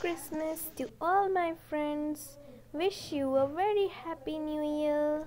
Christmas to all my friends. Wish you a very happy new year.